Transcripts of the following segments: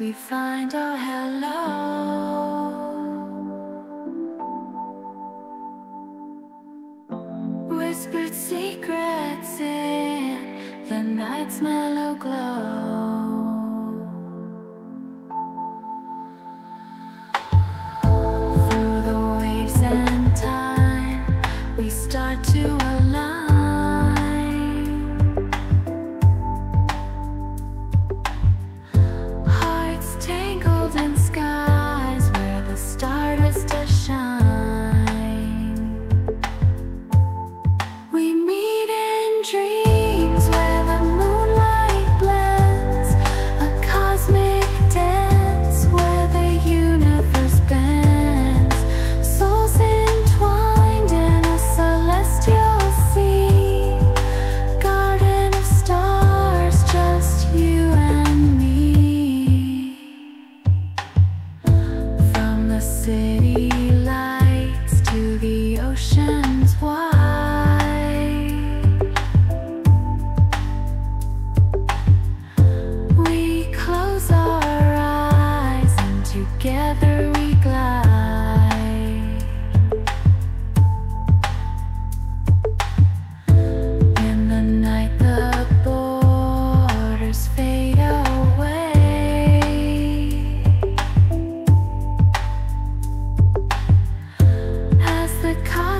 we find our hello. Whispered secrets in the night's mellow glow. Through the waves and time, we start to align.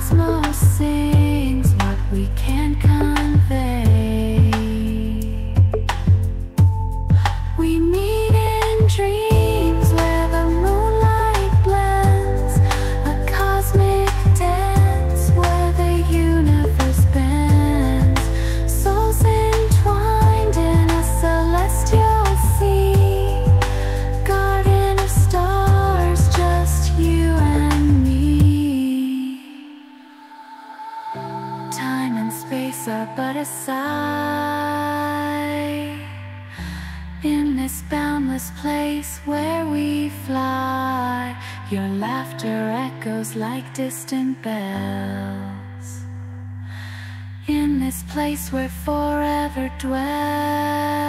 Christmas Eve. but a sigh In this boundless place where we fly Your laughter echoes like distant bells. In this place where forever dwells.